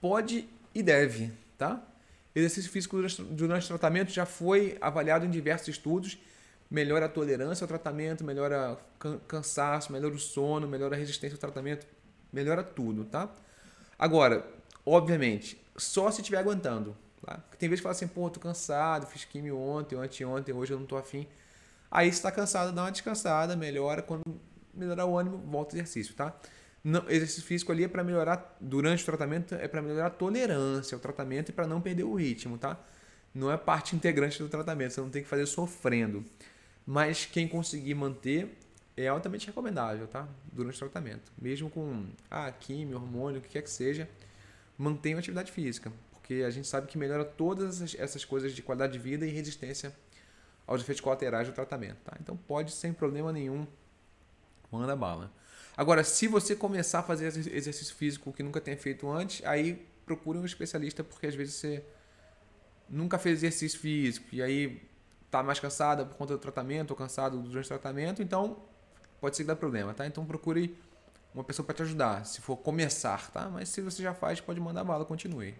Pode e deve, tá? Exercício físico durante o tratamento já foi avaliado em diversos estudos. Melhora a tolerância ao tratamento, melhora cansaço, melhora o sono, melhora a resistência ao tratamento, melhora tudo, tá? Agora, obviamente, só se estiver aguentando. Tá? Tem vezes que fala assim, pô, tô cansado, fiz químio ontem, anteontem, hoje eu não tô afim. Aí se está cansado, dá uma descansada, melhora. Quando melhorar o ânimo, volta ao exercício, tá? Não, exercício físico ali é para melhorar, durante o tratamento, é para melhorar a tolerância ao tratamento e para não perder o ritmo, tá? Não é parte integrante do tratamento, você não tem que fazer sofrendo. Mas quem conseguir manter é altamente recomendável, tá? Durante o tratamento. Mesmo com ah, químio, hormônio, o que quer que seja, mantenha a atividade física. Porque a gente sabe que melhora todas essas coisas de qualidade de vida e resistência aos efeitos colaterais do tratamento, tá? Então pode sem problema nenhum, manda bala. Agora, se você começar a fazer exercício físico que nunca tenha feito antes, aí procure um especialista, porque às vezes você nunca fez exercício físico e aí tá mais cansada por conta do tratamento ou cansado durante o tratamento, então pode ser que dá problema, tá? Então procure uma pessoa para te ajudar, se for começar, tá? Mas se você já faz, pode mandar bala, continue.